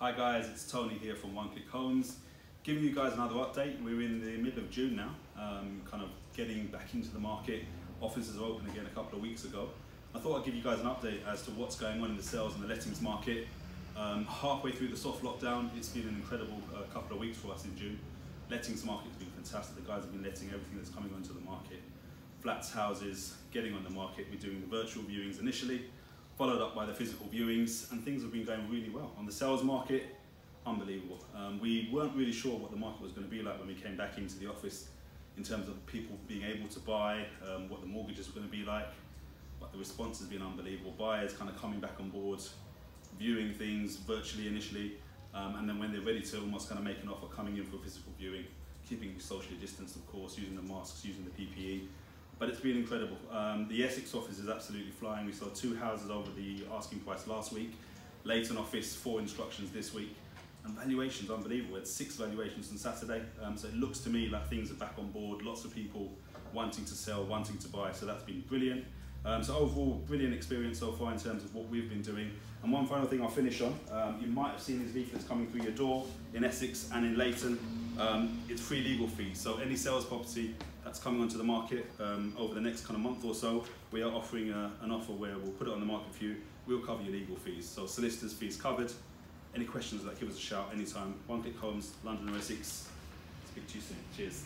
Hi guys, it's Tony here from One Click Homes. Giving you guys another update. We're in the middle of June now, um, kind of getting back into the market. Offices are open again a couple of weeks ago. I thought I'd give you guys an update as to what's going on in the sales and the lettings market. Um, halfway through the soft lockdown, it's been an incredible uh, couple of weeks for us in June. Lettings market has been fantastic. The guys have been letting everything that's coming onto the market. Flats, houses, getting on the market. We're doing the virtual viewings initially followed up by the physical viewings, and things have been going really well. On the sales market, unbelievable. Um, we weren't really sure what the market was going to be like when we came back into the office in terms of people being able to buy, um, what the mortgages were going to be like, but the response has been unbelievable. Buyers kind of coming back on board, viewing things virtually initially, um, and then when they're ready to almost kind of make an offer, coming in for physical viewing, keeping socially distanced, of course, using the masks, using the PPE, but it's been incredible. Um, the Essex office is absolutely flying. We saw two houses over the asking price last week. Leyton office, four instructions this week. And valuations, unbelievable. Had six valuations on Saturday. Um, so it looks to me like things are back on board. Lots of people wanting to sell, wanting to buy. So that's been brilliant. Um, so overall, brilliant experience so far in terms of what we've been doing. And one final thing I'll finish on. Um, you might have seen these leaflets coming through your door in Essex and in Leyton. Um, it's free legal fees. So any sales property that's coming onto the market um, over the next kind of month or so, we are offering a, an offer where we'll put it on the market for you. We'll cover your legal fees. So solicitors fees covered. Any questions, that give us a shout anytime. One Click Homes, London or Essex. Speak to you soon. Cheers.